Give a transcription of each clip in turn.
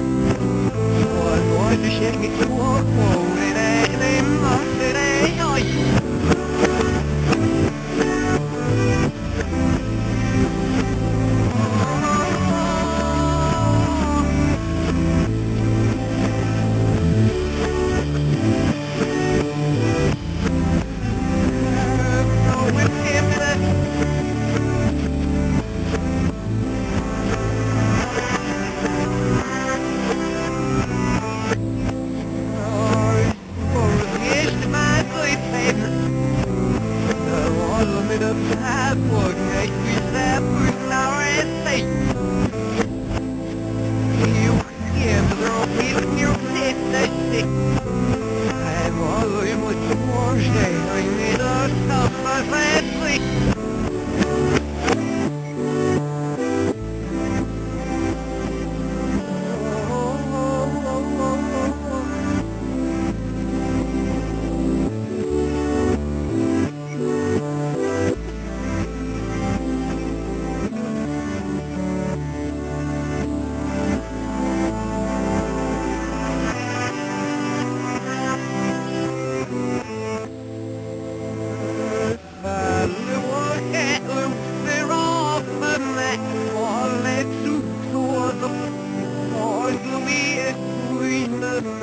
Boy, boy, düşer gitme. I'm all you with the worst my friendly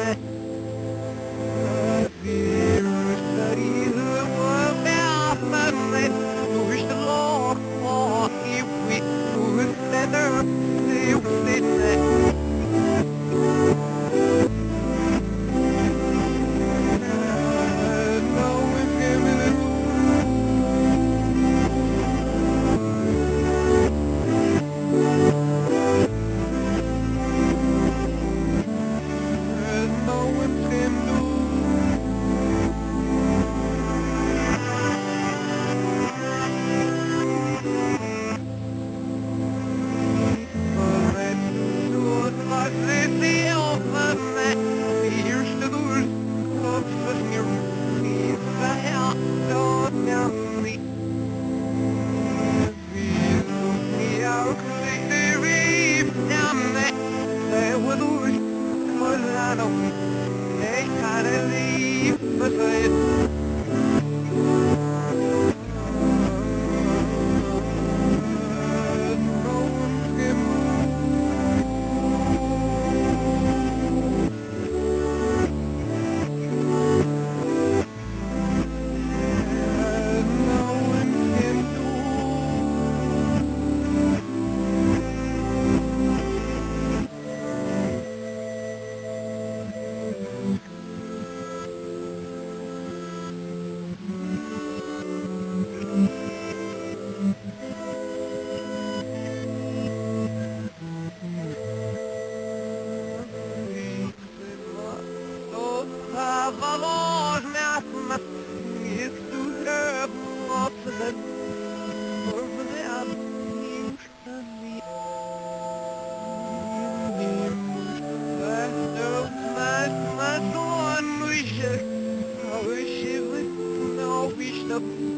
ね。up